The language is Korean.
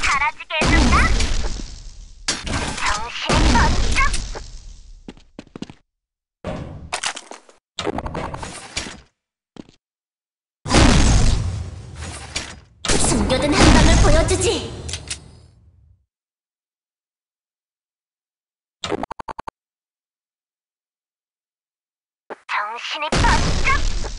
사라지게 해준다! 정신이 번쩍! 숨겨둔 한 방을 보여주지. 정신이 번쩍!